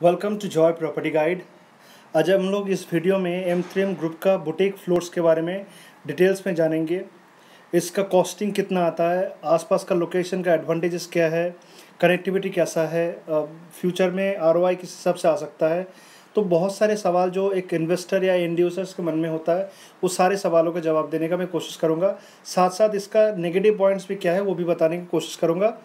Welcome to Joy property guide आज हम लोग इस वीडियो में एम थ्री एम ग्रुप का बुटीक फ्लोर्स के बारे में डिटेल्स में जानेंगे। इसका कॉस्टिंग कितना आता है, आसपास का लोकेशन का एडवांटेजेस क्या है कनेक्टिविटी कैसा है फ्यूचर में आर किस हिसाब से आ सकता है। तो बहुत सारे सवाल जो एक इन्वेस्टर या इंड्यूसर्स के मन में होता है उस सारे सवालों का जवाब देने का मैं कोशिश करूँगा। साथ साथ इसका नेगेटिव पॉइंट्स भी क्या है, वो भी बताने की कोशिश करूँगा।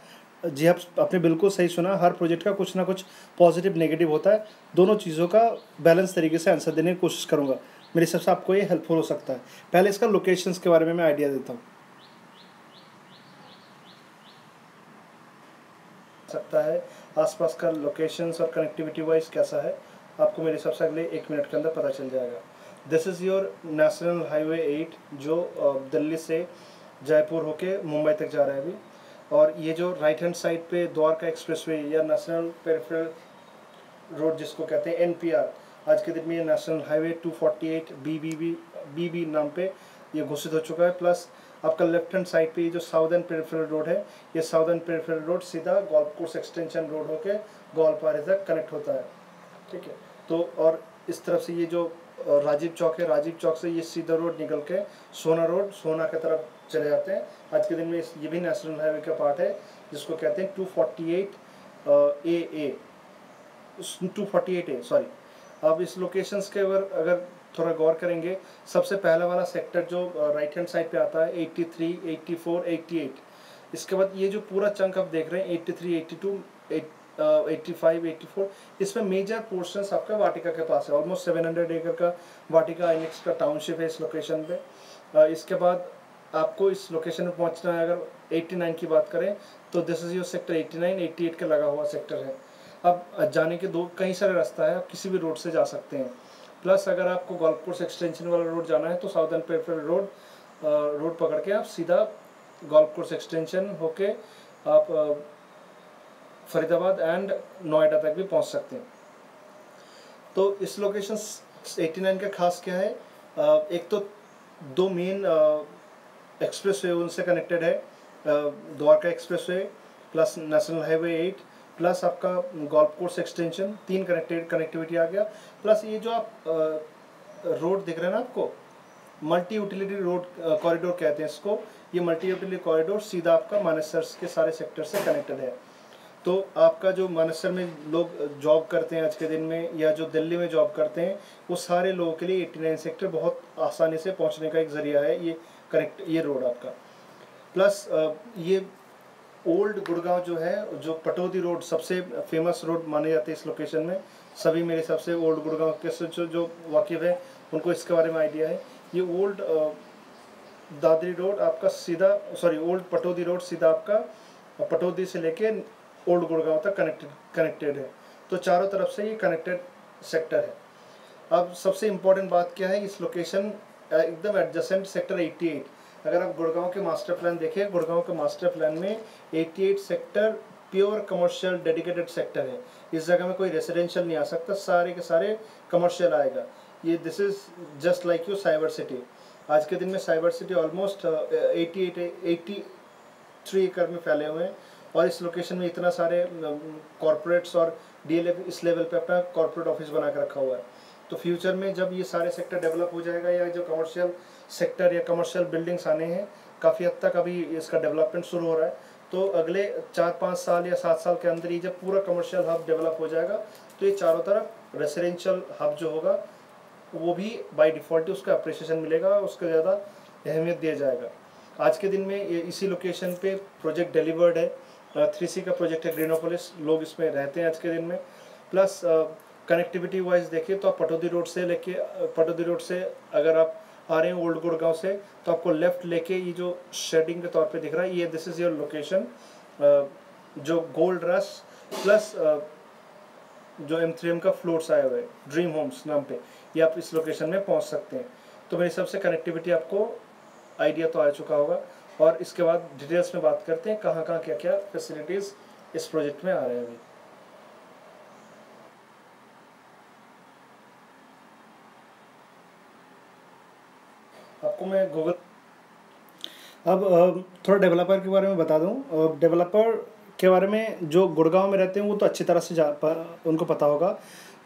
जी, आप आपने बिल्कुल सही सुना, हर प्रोजेक्ट का कुछ ना कुछ पॉजिटिव नेगेटिव होता है। दोनों चीज़ों का बैलेंस तरीके से आंसर देने की कोशिश करूँगा। मेरे हिसाब से आपको ये हेल्पफुल हो सकता है। पहले इसका लोकेशंस के बारे में मैं आइडिया देता हूँ। सकता है आसपास का लोकेशंस और कनेक्टिविटी वाइज कैसा है? आपको मेरे हिसाब से अगले एक मिनट के अंदर पता चल जाएगा। This is your national highway eight जो दिल्ली से जयपुर होके मुंबई तक जा रहा है अभी। और ये जो राइट हैंड साइड पे द्वारका एक्सप्रेसवे या नेशनल पेरिफेरल रोड जिसको कहते हैं एनपीआर आज के दिन में ये नेशनल हाईवे 248 बीबीबी बीबी नाम पे ये घोषित हो चुका है। प्लस आपका लेफ़्ट हैंड साइड पे जो साउदर्न पेरिफेरल रोड है, ये साउदर्न पेरिफेरल रोड सीधा गोल्फ कोर्स एक्सटेंशन रोड होके गोलपारे तक कनेक्ट होता है। ठीक है? तो और इस तरफ़ से ये जो राजीव चौक है, राजीव चौक से ये सीधा रोड निकल के सोना रोड सोना की तरफ़ चले जाते हैं। आज के दिन में ये भी नेशनल हाईवे का पार्ट है जिसको कहते हैं two forty eight A A two forty eight A sorry अब इस लोकेशंस के अगर अगर थोड़ा गौर करेंगे सबसे पहला वाला सेक्टर जो राइट हैंड साइड पे आता है 83, 84, 88 इसके बाद ये जो पूरा चंक आप देख रहे हैं 83, 82, 85, 84 इसमें मेजर पोर्शन आपका वाटिका के पास है। ऑलमोस्ट 700 एकड़ का वाटिका आइनिक्स का टाउनशिप है इस लोकेशन पे। इसके बाद आपको इस लोकेशन में पहुँचना है, अगर 89 की बात करें तो दिस इज़ योर सेक्टर 89 88 का लगा हुआ सेक्टर है। अब जाने के दो, कई सारे रास्ता है, आप किसी भी रोड से जा सकते हैं। प्लस अगर आपको गोल्फ कोर्स एक्सटेंशन वाला रोड जाना है तो साउदर्न पेपर रोड रोड पकड़ के आप सीधा गोल्फ कोर्स एक्सटेंशन होके आप फरीदाबाद एंड नोएडा तक भी पहुँच सकते हैं। तो इस लोकेशन 89 का खास क्या है? एक तो दो मेन एक्सप्रेस वे उनसे कनेक्टेड है Dwarka express way plus national highway eight, plus आपका गोल्फ कोर्स एक्सटेंशन, तीन कनेक्टेड, कनेक्टिविटी आ गया। प्लस ये जो आप रोड दिख रहे हैं ना आपको मल्टी यूटिलिटी रोड कॉरिडोर कहते हैं इसको, ये मल्टी यूटिलिटी कॉरिडोर सीधा आपका मानेसर के सारे सेक्टर से कनेक्टेड है। तो आपका जो मानेसर में लोग जॉब करते हैं आज के दिन में, या जो दिल्ली में जॉब करते हैं, वो सारे लोगों के लिए 89 सेक्टर बहुत आसानी से पहुँचने का एक ज़रिया है। ये करेक्ट, ये रोड आपका। प्लस ये ओल्ड गुड़गांव जो है, जो पटौदी रोड, सबसे फ़ेमस रोड माने जाते हैं इस लोकेशन में, सभी मेरे हिसाब से ओल्ड गुड़गांव के जो जो वाकिफ है, उनको इसके बारे में आइडिया है। ये ओल्ड दादरी रोड आपका सीधा सॉरी ओल्ड पटौदी रोड सीधा आपका पटौदी से लेके ओल्ड गुड़गांव तक कनेक्टेड कनेक्टेड है। तो चारों तरफ़ से ये कनेक्टेड सेक्टर है। अब सबसे इम्पोर्टेंट बात क्या है, इस लोकेशन एकदम एडजस्टेंट सेक्टर 88 अगर आप गुड़गांव के मास्टर प्लान देखें, गुड़गांव के मास्टर प्लान में 88 sector pure commercial dedicated sector है। इस जगह में कोई रेसिडेंशियल नहीं आ सकता, सारे के सारे कमर्शियल आएगा। ये this is just like you cyber city आज के दिन में cyber city almost eighty eight three एकड़ में फैले हुए हैं। और इस लोकेशन में इतना सारे कॉरपोरेट्स और डीएलएफ इस लेवल पे अपना कॉरपोरेट ऑफ़िस बना के रखा हुआ है। तो फ्यूचर में जब ये सारे सेक्टर डेवलप हो जाएगा या जो कमर्शियल सेक्टर या कमर्शियल बिल्डिंग्स आने हैं, काफ़ी हद तक अभी इसका डेवलपमेंट शुरू हो रहा है। तो अगले चार पाँच साल या सात साल के अंदर ही जब पूरा कमर्शियल हब डेवलप हो जाएगा तो ये चारों तरफ़ रेसिडेंशियल हब जो होगा, वो भी बाई डिफ़ॉल्ट उसका अप्रिसिएशन मिलेगा उसको ज़्यादा अहमियत दिया जाएगा। आज के दिन में इसी लोकेशन पे प्रोजेक्ट डिलीवर्ड है। थ्री सी का प्रोजेक्ट है ग्रीनोपोलिस लोग इसमें रहते हैं आज के दिन में। प्लस कनेक्टिविटी वाइज देखिए तो आप पटौदी रोड से लेके, पटौदी रोड से अगर आप आ रहे हैं ओल्ड गुड़गांव से तो आपको लेफ़्ट लेके ये जो शेडिंग के तौर पे दिख रहा है, ये दिस इज़ योर लोकेशन जो गोल्ड रस प्लस जो एम थ्री एम का फ्लोर्स आए हुए ड्रीम होम्स नाम पे, ये आप इस लोकेशन में पहुँच सकते हैं। तो मेरे हिसाब से कनेक्टिविटी आपको आइडिया तो आ चुका होगा। और इसके बाद डिटेल्स में बात करते हैं कहाँ कहाँ क्या क्या फैसिलिटीज़ इस प्रोजेक्ट में आ रहे हैं अभी। आपको मैं गूगल अब थोड़ा डेवलपर के बारे में बता दूँ। डेवलपर के बारे में जो गुड़गांव में रहते हैं, वो तो अच्छी तरह से जा उनको पता होगा।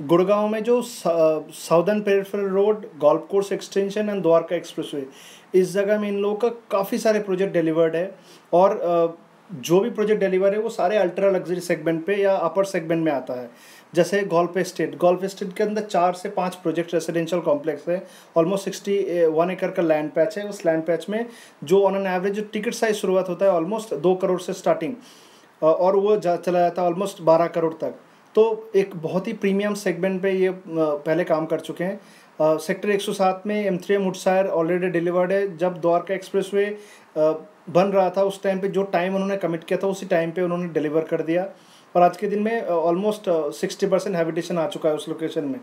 गुड़गांव में जो southern peripheral road golf course extension and Dwarka expressway इस जगह में इन लोगों का काफ़ी सारे प्रोजेक्ट डिलीवर्ड है। और जो भी प्रोजेक्ट डिलीवर है, वो सारे अल्ट्रा लग्जरी सेगमेंट पे या अपर सेगमेंट में आता है। जैसे गोल्फ स्टेट गोल्फ स्टेट के अंदर चार से पाँच प्रोजेक्ट रेसिडेंशियल कॉम्प्लेक्स है। ऑलमोस्ट सिक्सटी वन एकड़ का लैंड पैच है। उस लैंड पैच में जो ऑन एन एवरेज जो टिकट साइज़ शुरुआत होता है ऑलमोस्ट दो करोड़ से स्टार्टिंग और वो जा, चला जाता है ऑलमोस्ट बारह करोड़ तक। तो एक बहुत ही प्रीमियम सेगमेंट पे ये पहले काम कर चुके हैं। सेक्टर 107 में एम थ्री मुडसायर ऑलरेडी डिलीवर्ड है। जब द्वारका एक्सप्रेस वे बन रहा था, उस टाइम पे जो टाइम उन्होंने कमिट किया था, उसी टाइम पे उन्होंने डिलीवर कर दिया। और आज के दिन में ऑलमोस्ट सिक्सटी परसेंट हैबिटेशन आ चुका है उस लोकेशन में।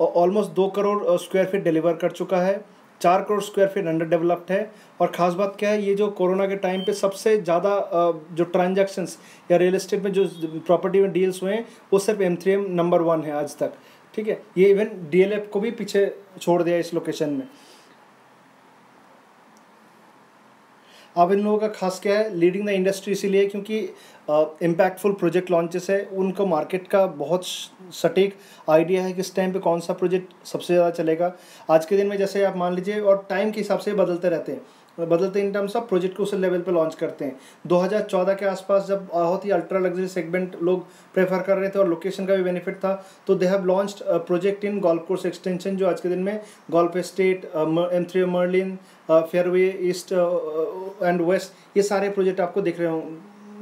ऑलमोस्ट दो करोड़ स्क्वायर फीट डिलीवर कर चुका है। चार crore square feet under developed है। और ख़ास बात क्या है, ये जो कोरोना के टाइम पे सबसे ज़्यादा जो ट्रांजैक्शंस या रियल इस्टेट में जो प्रॉपर्टी में डील्स हुए हैं, वो सिर्फ़ M three M number one है आज तक। ठीक है? ये इवन डी को भी पीछे छोड़ दिया इस लोकेशन में। अब इन लोगों का खास क्या है लीडिंग द इंडस्ट्री इसीलिए क्योंकि इम्पैक्टफुल प्रोजेक्ट लॉन्चेस है। उनको मार्केट का बहुत सटीक आइडिया है कि इस टाइम पे कौन सा प्रोजेक्ट सबसे ज़्यादा चलेगा। आज के दिन में जैसे आप मान लीजिए और टाइम के हिसाब से बदलते रहते हैं। बदलते इन टर्म्स ऑफ़ प्रोजेक्ट को उस लेवल पे लॉन्च करते हैं। 2014 के आसपास जब बहुत ही अल्ट्रा लग्जरी सेगमेंट लोग प्रेफर कर रहे थे और लोकेशन का भी बेनिफिट था तो they have launched project in golf course extension जो आज के दिन में golf estate M three Merlin fairway east and west ये सारे प्रोजेक्ट आपको दिख रहे हों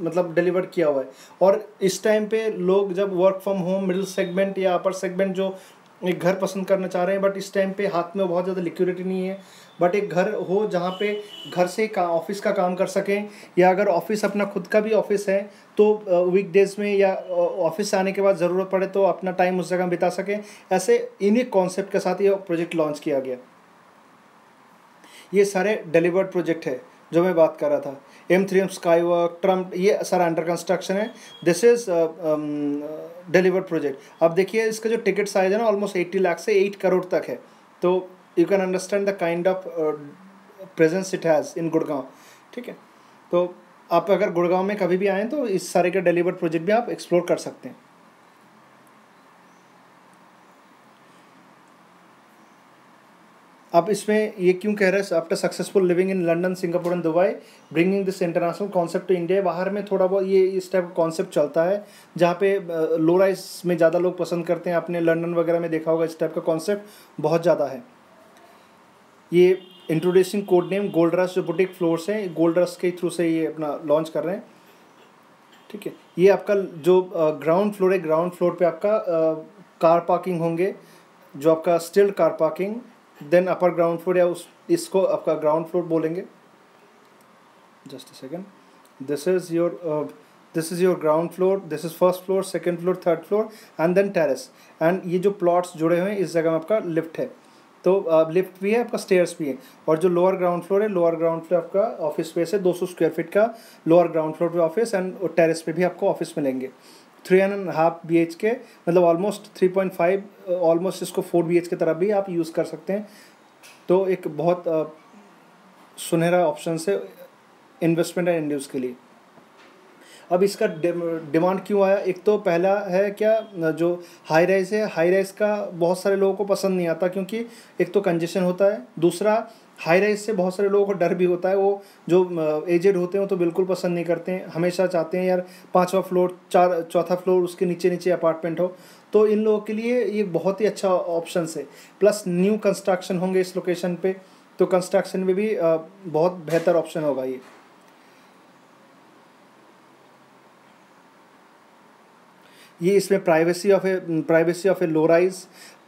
मतलब डिलीवर किया हुआ है। और इस टाइम पे लोग जब work from home middle segment या अपर सेगमेंट जो एक घर पसंद करना चाह रहे हैं बट इस टाइम पे हाथ में बहुत ज़्यादा लिक्विडिटी नहीं है। बट एक घर हो जहाँ पे घर से का ऑफ़िस का काम कर सकें, या अगर ऑफ़िस अपना खुद का भी ऑफ़िस है तो वीकडेज में या ऑफ़िस से आने के बाद ज़रूरत पड़े तो अपना टाइम उस जगह बिता सकें। ऐसे इन्हीं कॉन्सेप्ट के साथ ये प्रोजेक्ट लॉन्च किया गया। ये सारे डिलीवर्ड प्रोजेक्ट है, जो मैं बात कर रहा था। M three M skywalk Trump ये सारा अंडर कंस्ट्रक्शन है। दिस इज़ डिलीवर्ड प्रोजेक्ट अब देखिए, इसका जो टिकट साइज़ है ना ऑलमोस्ट एट्टी लाख से एट करोड़ तक है। तो you can understand the kind of presence it has in Gurgaon ठीक है? तो आप अगर गुड़गांव में कभी भी आएँ तो इस सारे के डिलीवर्ड प्रोजेक्ट भी आप एक्सप्लोर कर सकते हैं। अब इसमें ये क्यों कह रहे हैं after successful living in London Singapore and Dubai bringing this international concept to India बाहर में थोड़ा बहुत ये, इस टाइप का कॉन्सेप्ट चलता है, जहाँ पे लो राइस में ज़्यादा लोग पसंद करते हैं, आपने लंदन वगैरह में देखा होगा, इस टाइप का कॉन्सेप्ट बहुत ज़्यादा है। ये इंट्रोड्यूसिंग कोड नेम गोल्ड रस जो बुटिक फ्लोर्स हैं गोल्ड रस के थ्रू से ये अपना लॉन्च कर रहे हैं। ठीक है, ये आपका जो ग्राउंड फ्लोर है ग्राउंड फ्लोर पे आपका कार पार्किंग होंगे, जो आपका still car parking then upper ground floor या उस, इसको आपका ग्राउंड फ्लोर बोलेंगे। Just a second this is your this is your ground floor this is first floor second floor third floor and then terrace and ये जो plots जुड़े हुए हैं, इस जगह में आपका लिफ्ट है। तो लिफ्ट भी है, आपका स्टेयर्स भी है। और जो लोअर ग्राउंड फ्लोर है लोअर ग्राउंड फ्लोर आपका ऑफ़िस स्पेस है 200 स्क्वायर फीट का लोअर ग्राउंड फ्लोर पे ऑफ़िस एंड टेरेस पे भी आपको ऑफ़िस मिलेंगे। Three and half B H K मतलब almost three point five almost इसको फोर बी एच के तरफ़ भी आप यूज़ कर सकते हैं। तो एक बहुत सुनहरा ऑप्शन है इन्वेस्टमेंट एंड इंड्यूस के लिए। अब इसका डिमांड क्यों आया? एक तो पहला है क्या जो हाई राइज है हाई राइज का बहुत सारे लोगों को पसंद नहीं आता क्योंकि एक तो कंजेशन होता है। दूसरा हाई राइज से बहुत सारे लोगों को डर भी होता है। वो जो एजेड होते हैं तो बिल्कुल पसंद नहीं करते हैं। हमेशा चाहते हैं, यार, पाँचवा फ्लोर चार, चौथा फ्लोर उसके नीचे नीचे अपार्टमेंट हो। तो इन लोगों के लिए ये बहुत ही अच्छा ऑप्शन है। प्लस न्यू कंस्ट्रक्शन होंगे इस लोकेशन पे तो कंस्ट्रक्शन में भी बहुत बेहतर ऑप्शन होगा ये। ये इसमें privacy of a privacy of a low rise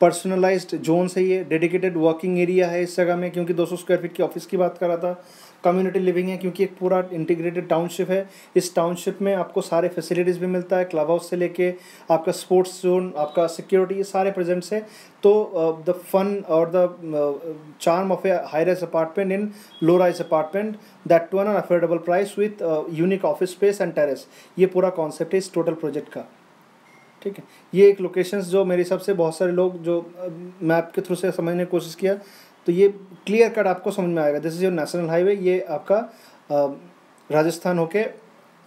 personalised zone है ये डेडिकेटेड वर्किंग एरिया है इस जगह में, क्योंकि 200 स्क्वायर फीट की ऑफ़िस की बात कर रहा था कम्युनिटी लिविंग है, क्योंकि एक पूरा इंटीग्रेटेड टाउनशिप है। इस टाउनशिप में आपको सारे फैसिलिटीज़ भी मिलता है क्लब हाउस से लेके आपका स्पोर्ट्स जोन आपका सिक्योरिटी ये सारे प्रेजेंट्स है। तो द फन और the charm of a high rise apartment in low rise apartment that too an affordable price with unique office space and terrace ये पूरा कॉन्सेप्ट है इस टोटल प्रोजेक्ट का। ठीक है। ये एक लोकेशंस जो मेरे हिसाब से बहुत सारे लोग जो मैप के थ्रू से समझने की कोशिश किया तो ये क्लियर कट आपको समझ में आएगा। This is your national highway ये आपका राजस्थान होके,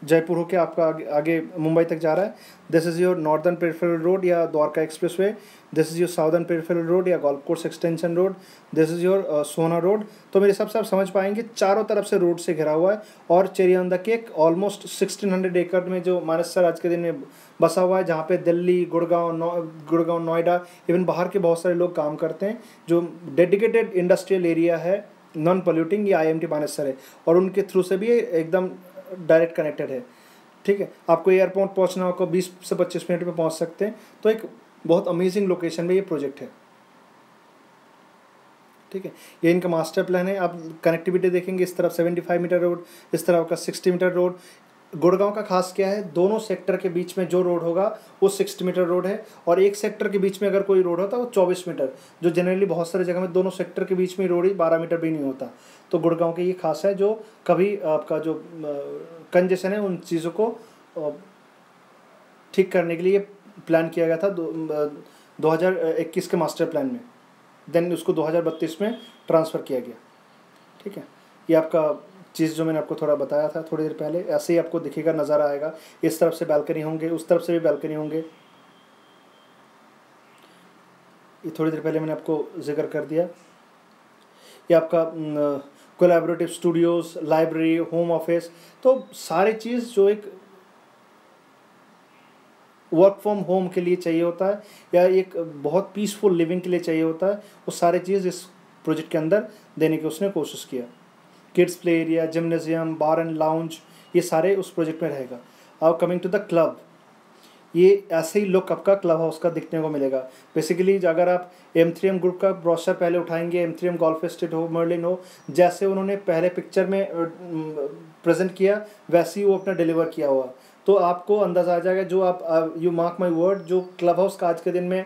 जयपुर होके आपका आगे आगे मुंबई तक जा रहा है। This is your northern peripheral road या Dwarka express way this is your southern peripheral road या golf course extension road this is your Sohna road तो मेरे हिसाब से आप समझ पाएँगे, चारों तरफ़ से रोड से घिरा हुआ है और cherry on the cake almost sixteen hundred एकड़ में जो मानसर आज के दिन में बसा हुआ है, जहाँ पे दिल्ली, गुड़गांव, नौ, गुड़गांव, नोएडा, इवन बाहर के बहुत सारे लोग काम करते हैं, जो डेडिकेटेड इंडस्ट्रियल एरिया है नॉन पोल्यूटिंग ये आई एम टी मानेसर है, और उनके थ्रू से भी एकदम डायरेक्ट कनेक्टेड है। ठीक है? आपको एयरपोर्ट पहुँचना आपको बीस से पच्चीस मिनट में पहुँच सकते हैं तो एक बहुत अमेजिंग लोकेशन में ये प्रोजेक्ट है। ठीक है? ये इनका मास्टर प्लान है, आप कनेक्टिविटी देखेंगे, इस तरफ़ सेवेंटी फाइव मीटर रोड इस तरफ़ का सिक्सटी मीटर रोड गुड़गांव का खास क्या है? दोनों सेक्टर के बीच में जो रोड होगा, वो सिक्सटी मीटर रोड है और एक सेक्टर के बीच में अगर कोई रोड होता है वो चौबीस मीटर, जो जनरली बहुत सारी जगह में दोनों सेक्टर के बीच में रोड ही बारह मीटर भी नहीं होता। तो गुड़गांव के ये खास है जो कभी आपका जो कंजेशन है, उन चीज़ों को ठीक करने के लिए प्लान किया गया था दो हज़ार इक्कीस के मास्टर प्लान में। देन उसको दो हज़ार बत्तीस में ट्रांसफ़र किया गया। ठीक है? ये आपका चीज़ जो मैंने आपको थोड़ा बताया था थोड़ी देर पहले, ऐसे ही आपको दिखेगा, नज़र आएगा। इस तरफ़ से बैल्कनी होंगे, उस तरफ़ से भी बैल्कनी होंगे। ये थोड़ी देर पहले मैंने आपको ज़िक्र कर दिया। ये आपका collaborative studios library home office तो सारी चीज़ जो एक वर्क फ्रॉम होम के लिए चाहिए होता है, या एक बहुत पीसफुल लिविंग के लिए चाहिए होता है, वो सारे चीज़ इस प्रोजेक्ट के अंदर देने की उसने कोशिश किया। Kids play area gymnasium bar and lounge ये सारे उस प्रोजेक्ट में रहेगा। अब कमिंग टू द क्लब ये ऐसे ही लुक आपका क्लब हाउस का दिखने को मिलेगा। बेसिकली अगर आप एम थ्री एम ग्रुप का ब्रॉशर पहले उठाएँगे M three M golf estate हो मर्लिन हो, जैसे उन्होंने पहले पिक्चर में प्रेजेंट किया, वैसे ही वो अपना डिलीवर किया हुआ। तो आपको अंदाज़ा आ जाएगा जो आप यू मार्क माई वर्ड जो क्लब हाउस का आज के दिन में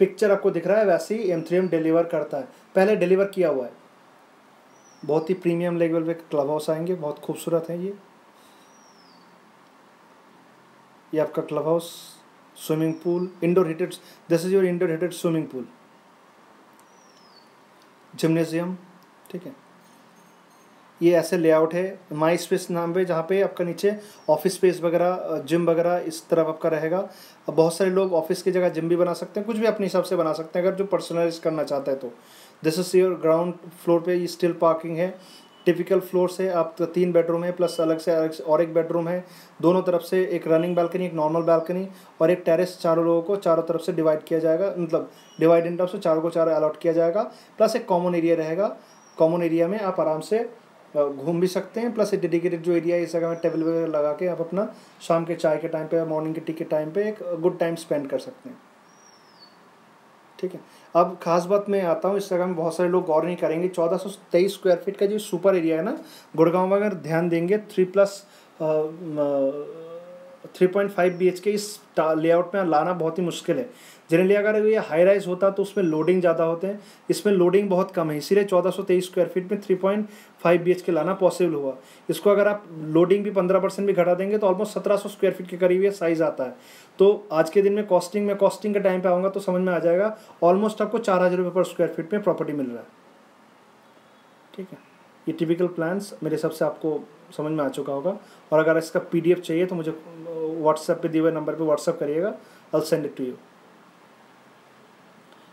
पिक्चर आपको दिख रहा है, वैसे ही एम थ्री एम डिलीवर करता है। पहले डिलीवर किया हुआ है। बहुत ही प्रीमियम लेवल पे क्लब हाउस आएँगे, बहुत खूबसूरत है ये। ये आपका club house swimming pool indoor heated this is your indoor heated swimming pool gymnasium ठीक है। ये ऐसे लेआउट है माई स्पेस नाम पे, जहाँ पे आपका नीचे ऑफ़िस स्पेस वगैरह जिम वगैरह इस तरफ़ आपका रहेगा। अब बहुत सारे लोग ऑफ़िस की जगह जिम भी बना सकते हैं, कुछ भी अपने हिसाब से बना सकते हैं, अगर जो पर्सनलाइज करना चाहता है तो। This is your ground floor पे ये स्टिल पार्किंग है। टिपिकल फ्लोर से आप तो तीन बेडरूम है प्लस अलग से अलग से और एक बेडरूम है। दोनों तरफ़ से एक रनिंग बालकनी एक नॉर्मल बालकनी और एक टेरेस चारों लोगों को चारों तरफ़ से डिवाइड किया जाएगा। मतलब डिवाइड इन तरफ़ से चारों को चारों अलॉट किया जाएगा। प्लस एक कॉमन एरिया रहेगा। कॉमन एरिया में आप आराम से घूम भी सकते हैं प्लस डेडिकेटेड जो एरिया है, इस जगह टेबल वगैरह लगा के आप अपना शाम के चाय के टाइम पे मॉर्निंग के टी के टाइम पे एक गुड टाइम स्पेंड कर सकते हैं। ठीक है? अब खास बात मैं आता हूँ, इस जगह में बहुत सारे लोग गौर नहीं करेंगे। चौदह सौ तेईस स्क्वायर फीट का जो सुपर एरिया है ना, गुड़गांव में अगर ध्यान देंगे three plus three point five B H K इस लेआउट में लाना बहुत ही मुश्किल है। जनरली अगर ये हाई राइज होता तो उसमें लोडिंग ज़्यादा होते हैं। इसमें लोडिंग बहुत कम है, इसीलिए चौदह सौ तेईस स्क्वायर फीट में three point five B H K लाना पॉसिबल हुआ। इसको अगर आप लोडिंग भी पंद्रह परसेंट भी घटा देंगे तो ऑलमोस्ट सत्रह सौ स्क्वायर फीट के करीब ये साइज़ आता है। तो आज के दिन में कॉस्टिंग में कॉस्टिंग के टाइम पर आऊँगा तो समझ में आ जाएगा। ऑलमोस्ट आपको चार हज़ार रुपये पर स्क्वायर फीट में प्रॉपर्टी मिल रहा है। ठीक है? ये टिपिकल प्लान्स मेरे हिसाब से आपको समझ में आ चुका होगा। और अगर इसका पीडीएफ चाहिए तो मुझे व्हाट्सएप पे दिए हुए नंबर पे व्हाट्सएप करिएगा। I send it to you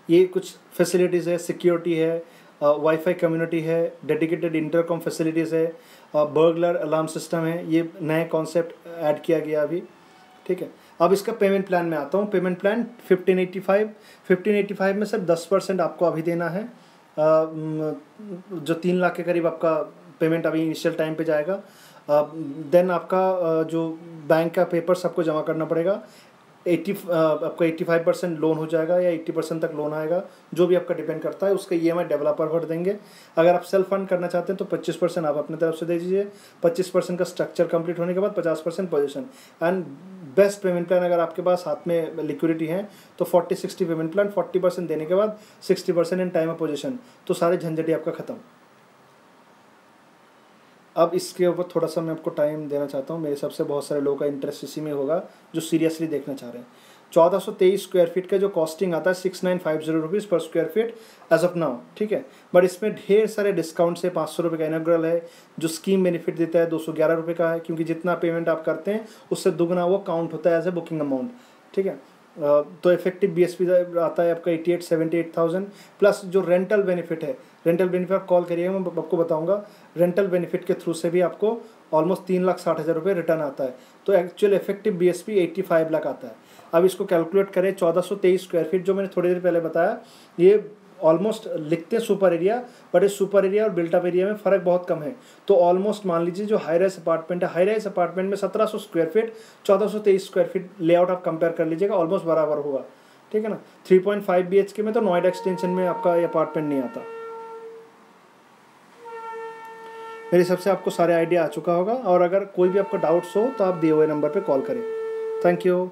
ये कुछ फैसिलिटीज़ है सिक्योरिटी है वाईफाई कम्युनिटी है डेडिकेटेड इंटरकॉम फैसिलिटीज़ है बर्गलर अलार्म सिस्टम है, ये नए कॉन्सेप्ट ऐड किया गया अभी, ठीक है? अब इसका पेमेंट प्लान में आता हूँ। Payment plan fifteen eighty five fifteen eighty five में सिर्फ़ दस परसेंट आपको अभी देना है। जो तीन लाख के करीब आपका पेमेंट अभी इनिशियल टाइम पे जाएगा। देन आपका जो बैंक का पेपर सबको जमा करना पड़ेगा। एट्टी आपका एट्टी फाइव परसेंट लोन हो जाएगा या एट्टी परसेंट तक लोन आएगा, जो भी आपका डिपेंड करता है, उसका ई एम आई डेवलपर भर देंगे। अगर आप सेल्फ फंड करना चाहते हैं तो पच्चीस परसेंट आप अपनी तरफ़ से दे दीजिए। पच्चीस परसेंट का स्ट्रक्चर कंप्लीट होने के बाद पचास percent possession and best payment plan अगर आपके पास हाथ में लिक्विडिटी है तो forty sixty payment plan forty percent देने के बाद sixty percent in time of possession तो सारे झंझटी आपका खत्म। अब इसके ऊपर थोड़ा सा मैं आपको टाइम देना चाहता हूँ। मेरे हिसाब से बहुत सारे लोगों का इंटरेस्ट इसी में होगा, जो सीरियसली देखना चाह रहे हैं। चौदह सौ तेईस स्क्वायर फीट का जो कॉस्टिंग आता है six nine five zero rupees per square feet as of now ठीक है? बट इसमें ढेर सारे डिस्काउंट है, पाँच सौ रुपये का इनाग्रल है, जो स्कीम बेनिफिट देता है, दो सौ ग्यारह रुपये का है, क्योंकि जितना पेमेंट आप करते हैं, उससे दुगना वो काउंट होता है एज ए बुकिंग अमाउंट ठीक है? तो इफ़ेक्टिव बी एस पी आता है आपका eighty eight seventy eight thousand plus जो रेंटल बेनिफिट है रेंटल बेनिफिट आप कॉल करिएगा मैं आपको बताऊँगा रेंटल बेनिफिट के थ्रू से भी आपको ऑलमोस्ट तीन लाख साठ हज़ार रुपये रिटर्न आता है। तो actual effective B S P eighty five lakh आता है। अब इसको कैलकुलेट करें, चौदह सौ तेईस स्क्वायर फीट जो मैंने थोड़ी देर पहले बताया, ये ऑलमोस्ट लिखते हैं सुपर एरिया बट इस सुपर एरिया और बिल्टअप एरिया में फ़र्क बहुत कम है। तो ऑलमोस्ट मान लीजिए जो हाई राइस अपार्टमेंट है हाई राइस अपार्टमेंट में सत्रह सौ स्क्वायर फीट चौदह सौ तेईस स्क्वायर फीट लेआउट आप कंपेयर कर लीजिएगा ऑलमोस्ट बराबर होगा ठीक है ना? Three point five B H K में तो नोएडा एक्सटेंशन में आपका अपार्टमेंट नहीं आता। मेरे हिसाब से आपको सारे आइडिया आ चुका होगा, और अगर कोई भी आपका डाउट्स हो तो आप दिए हुए नंबर पर कॉल करें। Thank you